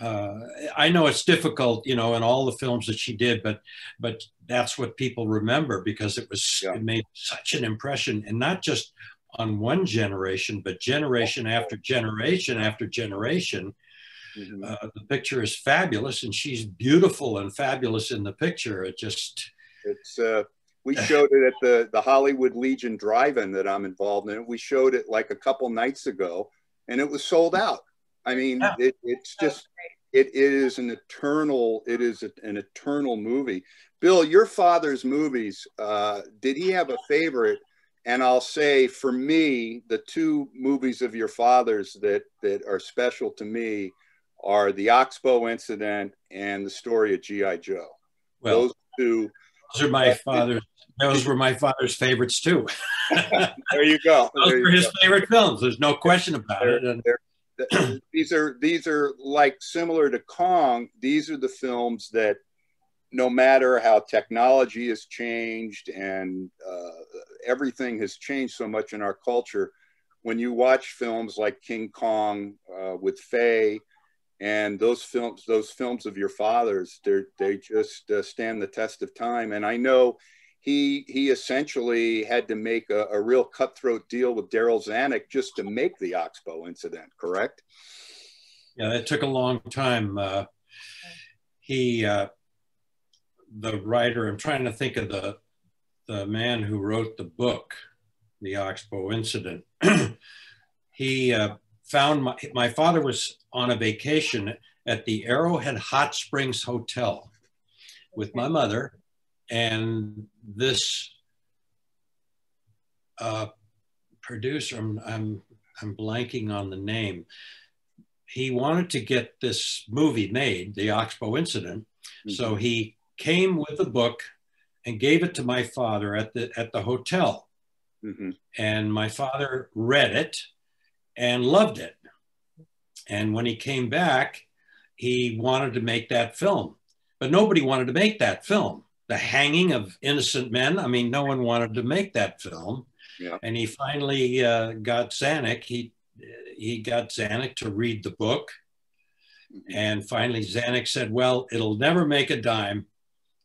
Uh, I know it's difficult, you know, in all the films that she did, but, but that's what people remember because it was, Yeah. it made such an impression and not just on one generation, but generation after generation after generation Mhm. uh, the picture is fabulous and she's beautiful and fabulous in the picture it just It's uh, we showed it at the the Hollywood Legion Drive-In that I'm involved in. We showed it like a couple nights ago, and it was sold out. I mean, Yeah. it, it's just it, it is an eternal it is an eternal movie. Bill, your father's movies, uh, did he have a favorite? And I'll say for me, the two movies of your father's that that are special to me are the Oxbow incident and the story of GI Joe. well Those two. those are my father's those were my father's favorites too There you go. those There were his go. favorite films there's no question about it and They're- th- these are these are like similar to Kong. These are the films that, no matter how technology has changed and uh, everything has changed so much in our culture, when you watch films like King Kong uh, with Fay and those films, those films of your fathers, they they just uh, stand the test of time. And I know he he essentially had to make a, a real cutthroat deal with Darryl Zanuck just to make the Oxbow incident, correct? yeah it took a long time. Uh, he uh, the writer i'm trying to think of the the man who wrote the book the oxbow incident. He uh, found my, my father was on a vacation at the arrowhead hot springs hotel with my mother and this uh, producer I'm, I'm i'm blanking on the name he wanted to get this movie made, The Oxbow Incident. So he came with a book and gave it to my father at the at the hotel. Mhm. And my father read it and loved it. And when he came back, he wanted to make that film. But nobody wanted to make that film. The hanging of innocent men. I mean, no one wanted to make that film. Yeah. And he finally uh, got Zanuck. He he got Zanuck to read the book. And finally, Zanuck said, "Well, it'll never make a dime,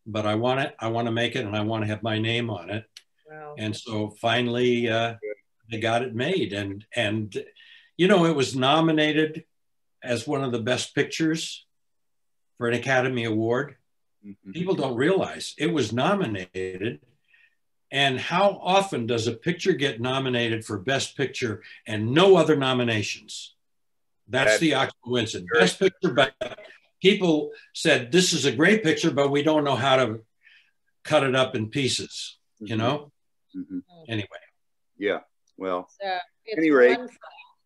but I want it. I want to make it, and I want to have my name on it." Wow. And so finally, uh, they got it made, and and you know, it was nominated as one of the best pictures for an Academy Award. Mhm. People don't realize it was nominated. And how often does a picture get nominated for Best Picture and no other nominations? That's That- the Oxbow incident. Best Picture, but people said this is a great picture, but we don't know how to cut it up in pieces. You know. Mhm. Anyway, Yeah. Well, So it's Any rate- one, for,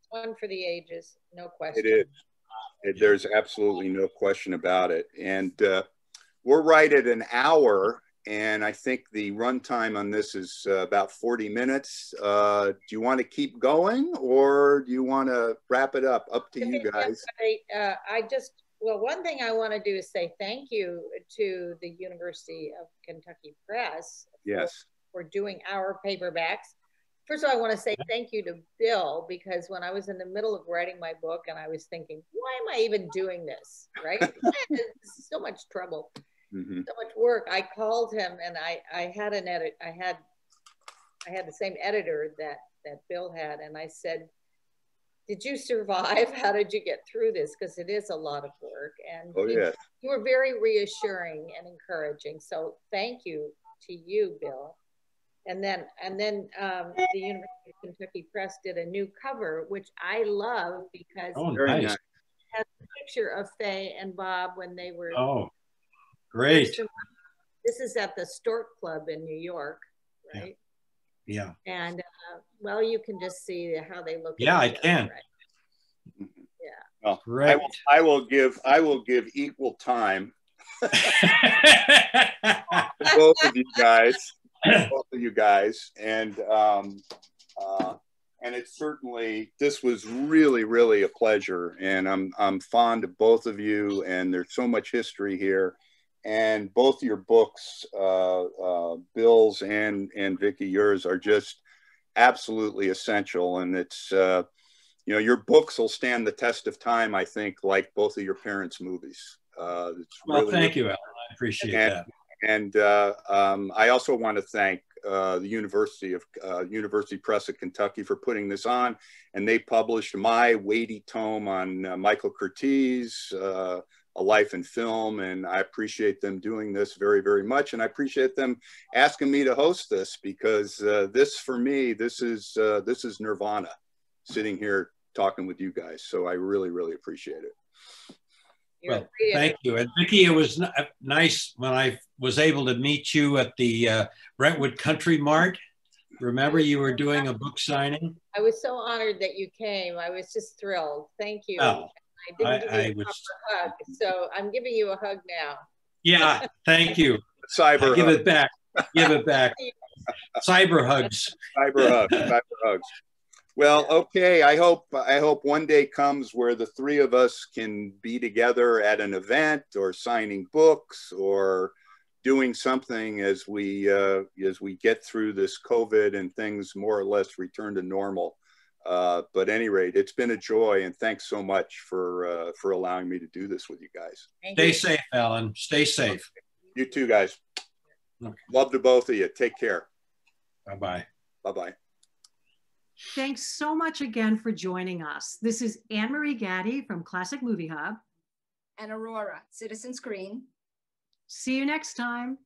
one for the ages, no question. it is. It, there's absolutely no question about it. And uh, we're right at an hour. And I think the runtime on this is uh, about 40 minutes. Uh, do you want to keep going or do you want to wrap it up? Up to you guys. I, uh, I just, well, one thing I want to do is say thank you to the University of Kentucky Press Yes. for doing our paperbacks. First of all, I want to say thank you to Bill because when I was in the middle of writing my book and I was thinking, why am I even doing this? Right? so much trouble, Mhm. so much work. I called him and I, I had an edit. I had, I had the same editor that that Bill had, and I said, "Did you survive? How did you get through this? Because it is a lot of work." And Oh, you- yes. you were very reassuring and encouraging. So thank you to you, Bill. And then, and then um, the University of Kentucky Press did a new cover, which I love because oh, Very nice. nice. it has a picture of Fay and Bob when they were. Oh, great. This is at the Stork Club in New York, Yeah. right? Yeah. And uh, well, you can just see how they look. Yeah, I each other, can. right? I Great. will, I will give I will give equal time to both of you guys, both of you guys, and um, uh, and it's certainly this was really really a pleasure and i'm i'm fond of both of you and there's so much history here and both your books uh, uh, bill's and and vicki yours are just absolutely essential. And it's uh, you know your books will stand the test of time i think like both of your parents movies. Uh, well really, thank you alan. I appreciate and, that. and uh, um, i also want to thank uh, the University of uh, University Press of Kentucky for putting this on, and they published my weighty tome on uh, Michael Curtiz, uh, A Life in Film, and I appreciate them doing this very, very much, and I appreciate them asking me to host this because uh, this, for me, this is this is Nirvana, sitting here talking with you guys. So I really, really appreciate it. Well, thank you. And Vicki, it was nice when I was able to meet you at the uh, Brentwood Country Mart. Remember, you were doing a book signing? I was so honored that you came. I was just thrilled. Thank you. Oh, I didn't I, give you I a was... hug, so I'm giving you a hug now. Yeah, thank you. Cyber Give it back. Give it back. Cyber hugs. Cyber hugs. Cyber hugs. Well, okay. I hope I hope one day comes where the three of us can be together at an event or signing books or doing something as we uh, as we get through this COVID and things more or less return to normal. Uh, but any rate, it's been a joy, and thanks so much for uh, for allowing me to do this with you guys. Thank Stay you. safe, Alan. Stay safe. You too, guys. Okay. Love to both of you. Take care. Bye bye. Bye bye. Thanks so much again for joining us. This is Annmarie Gatti from Classic Movie Hub. And Aurora, Citizen Screen. See you next time.